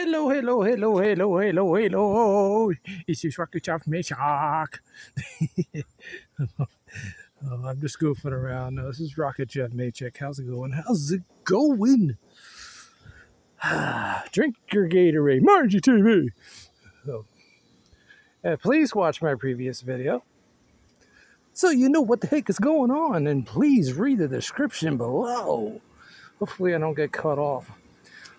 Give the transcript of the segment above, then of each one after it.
Hello, hello, hello, hello, hello, hello. It's your Rocket Chop Matejek. oh, I'm just goofing around. This is Rocket Jeff Matejek. How's it going? How's it going? Drink your Gatorade, Margie TV. So, uh, please watch my previous video so you know what the heck is going on. And please read the description below. Hopefully, I don't get cut off.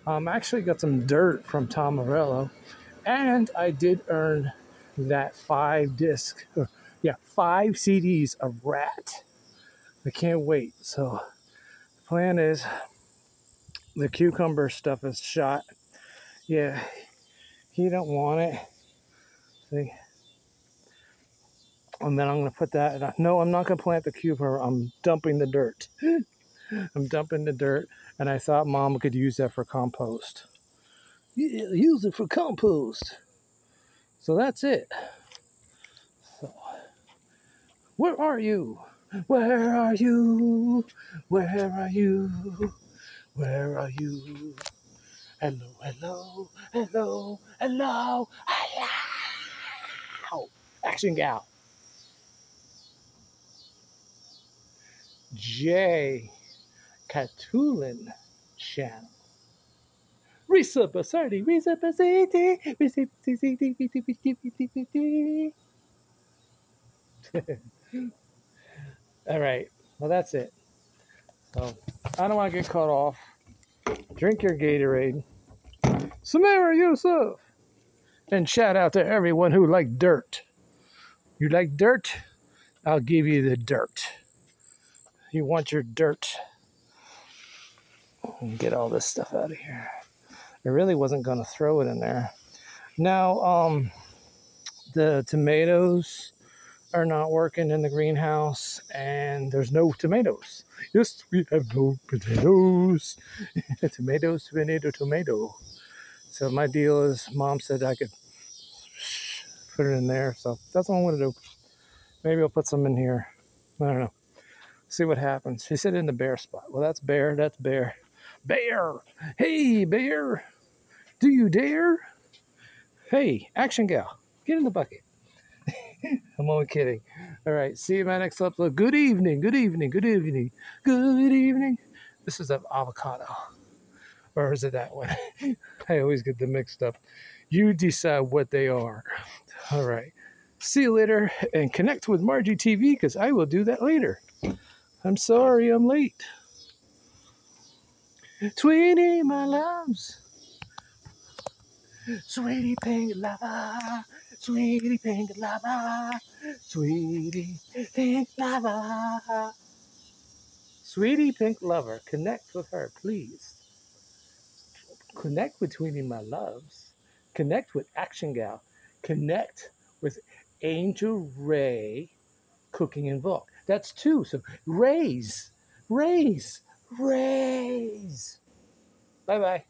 Um, I actually got some dirt from Tom Morello, and I did earn that five disc, or, yeah, five CDs of Rat. I can't wait. So, the plan is the cucumber stuff is shot. Yeah, he don't want it. See, and then I'm going to put that. No, I'm not going to plant the cucumber. I'm dumping the dirt. I'm dumping the dirt, and I thought mom could use that for compost. Yeah, use it for compost. So that's it. So, where are you? Where are you? Where are you? Where are you? Hello, hello, hello, hello, hello. Action gal. J. Catulin channel. Reciprocity, reciprocity, reciprocity, reciprocity. All right, well, that's it. So, I don't want to get caught off. Drink your Gatorade. Samara Yusuf. And shout out to everyone who like dirt. You like dirt? I'll give you the dirt. You want your dirt get all this stuff out of here. I really wasn't going to throw it in there. Now, um, the tomatoes are not working in the greenhouse and there's no tomatoes. Yes, we have no potatoes. tomatoes, tomato, tomato. So my deal is mom said I could put it in there. So that's what I'm going to do. Maybe I'll put some in here. I don't know. See what happens. She said in the bare spot. Well, that's bare. That's bare. Bear! Hey, bear! Do you dare? Hey, action gal, get in the bucket. I'm only kidding. All right, see you in my next upload. Good evening, good evening, good evening, good evening. This is an avocado. Or is it that one? I always get them mixed up. You decide what they are. All right. See you later and connect with Margie TV because I will do that later. I'm sorry I'm late. Sweetie, my loves. Sweetie pink lover. Sweetie pink lover. Sweetie pink lover. Sweetie pink lover, connect with her, please. Connect with Tweeny My Loves. Connect with Action Gal. Connect with Angel Ray Cooking and Volk. That's two. So raise, raise raise. Bye bye.